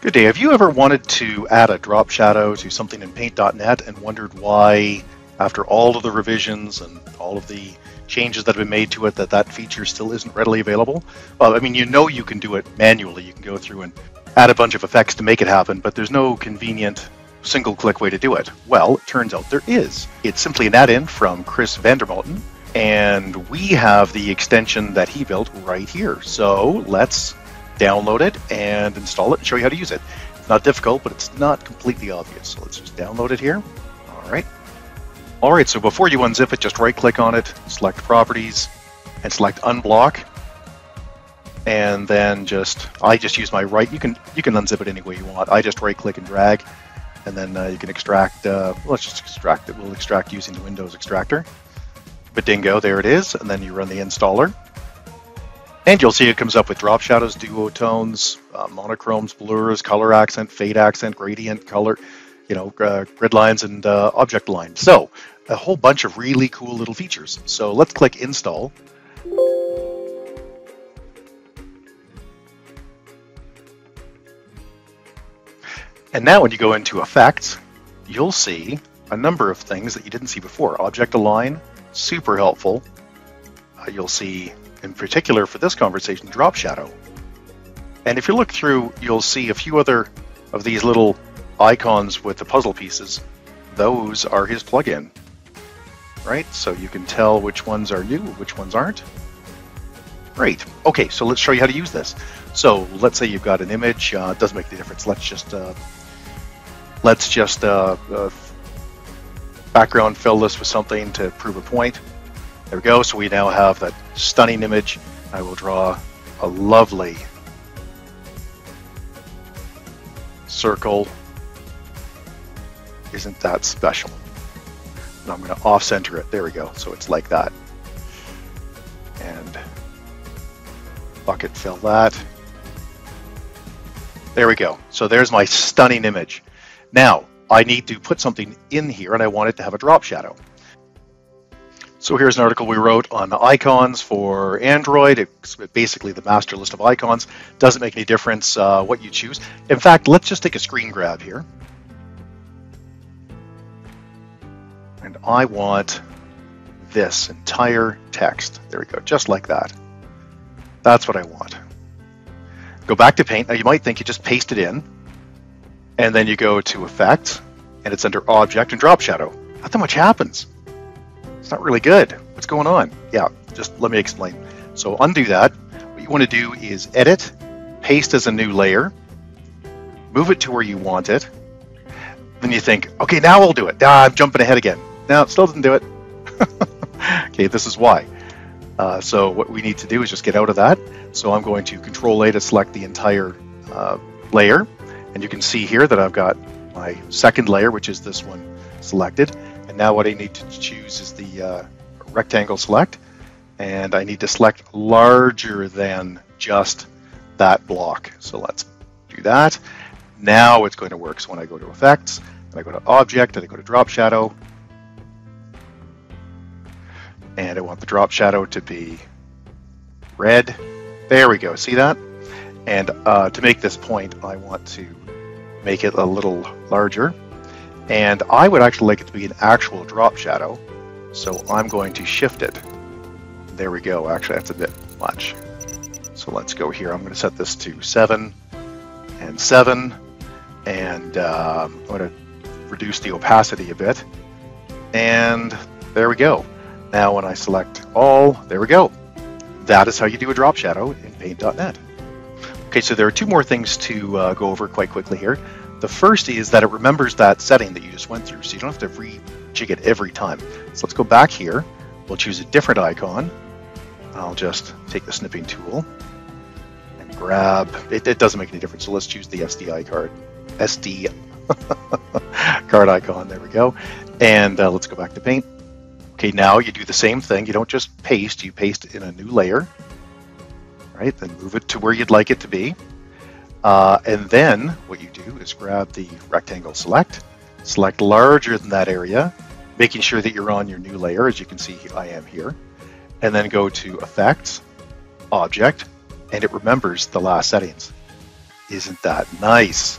Good day. Have you ever wanted to add a drop shadow to something in Paint.net and wondered why, after all of the revisions and all of the changes that have been made to it, that that feature still isn't readily available? Well, I mean, you know you can do it manually. You can go through and add a bunch of effects to make it happen, but there's no convenient single click way to do it. Well, it turns out there is. It's simply an add-in from Kris Vandermotten, and we have the extension that he built right here. So let's download it and install it and show you how to use it. It's not difficult, but it's not completely obvious. So let's just download it here. All right. All right, so before you unzip it, just right click on it, select properties, and select unblock. And then just, I just use my right, you can you can unzip it any way you want. I just right click and drag, and then uh, you can extract, uh, let's just extract it. We'll extract using the Windows extractor. Badingo, there it is, and then you run the installer. And you'll see it comes up with drop shadows, duotones, uh, monochromes, blurs, color accent, fade accent, gradient, color, you know, uh, grid lines, and uh, object lines. So a whole bunch of really cool little features. So let's click install. And now when you go into effects, you'll see a number of things that you didn't see before. Object align, super helpful. Uh, you'll see in particular for this conversation, drop shadow. And if you look through, you'll see a few other of these little icons with the puzzle pieces. Those are his plugin, right? So you can tell which ones are new, which ones aren't. Great. Okay, so let's show you how to use this. So let's say you've got an image. Uh, it doesn't make any difference. Let's just uh, let's just uh, uh background fill this with something to prove a point. There we go. So we now have that stunning image. I will draw a lovely circle. Isn't that special? And I'm going to off center it. There we go. So it's like that. And bucket fill that. There we go. So there's my stunning image. Now I need to put something in here and I want it to have a drop shadow. So here's an article we wrote on the icons for Android. It's basically the master list of icons. Doesn't make any difference uh, what you choose. In fact, let's just take a screen grab here. And I want this entire text. There we go, just like that. That's what I want. Go back to Paint. Now you might think you just paste it in, and then you go to Effect, and it's under Object and Drop Shadow. Not that much happens. It's not really good. What's going on? Yeah, just let me explain. So undo that. What you want to do is edit, paste as a new layer, move it to where you want it. Then you think, okay, now we'll do it. Ah, I'm jumping ahead again. No, it still doesn't do it. okay, this is why. Uh, so what we need to do is just get out of that. So I'm going to Control A to select the entire uh, layer. And you can see here that I've got my second layer, which is this one selected. And now what I need to choose is the uh, rectangle select. And I need to select larger than just that block. So let's do that. Now it's going to work. So when I go to Effects, and I go to Object, and I go to Drop Shadow, and I want the drop shadow to be red. There we go. See that? And uh, to make this point, I want to make it a little larger. And I would actually like it to be an actual drop shadow. So I'm going to shift it. There we go. Actually, that's a bit much. So let's go here. I'm going to set this to 7 and 7. And uh, I'm going to reduce the opacity a bit. And there we go. Now when I select all, there we go. That is how you do a drop shadow in Paint.net. Okay, so there are two more things to uh, go over quite quickly here. The first is that it remembers that setting that you just went through, so you don't have to rejig it every time. So let's go back here. We'll choose a different icon. I'll just take the snipping tool and grab, it, it doesn't make any difference, so let's choose the SDI card. SD card icon, there we go. And uh, let's go back to Paint. Okay, now you do the same thing. You don't just paste, you paste in a new layer, right? Then move it to where you'd like it to be. Uh, and then what you do is grab the rectangle select, select larger than that area, making sure that you're on your new layer, as you can see I am here, and then go to Effects, Object, and it remembers the last settings. Isn't that nice?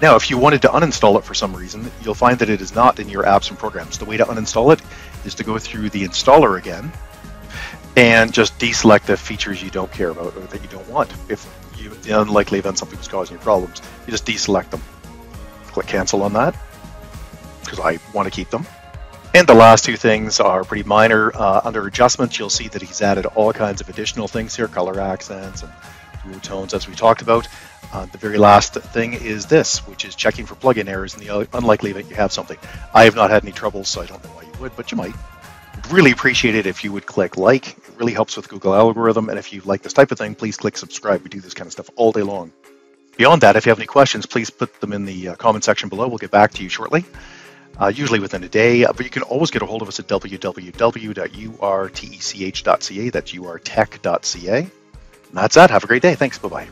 Now, if you wanted to uninstall it for some reason, you'll find that it is not in your apps and programs. The way to uninstall it is to go through the installer again and just deselect the features you don't care about or that you don't want. If you, the unlikely event something was causing you problems, you just deselect them. Click cancel on that because I want to keep them. And the last two things are pretty minor. Uh, under adjustments, you'll see that he's added all kinds of additional things here, color accents and blue tones as we talked about. Uh, the very last thing is this, which is checking for plugin errors in the unlikely event you have something. I have not had any trouble, so I don't know why you would, but you might. Really appreciate it if you would click like. Really helps with Google algorithm. And if you like this type of thing, please click subscribe. We do this kind of stuff all day long. Beyond that, if you have any questions, please put them in the uh, comment section below. We'll get back to you shortly uh, usually within a day. Uh, but you can always get a hold of us at www.urtech.ca. That's urtech.ca. And that's that. Have a great day. Thanks. Bye bye.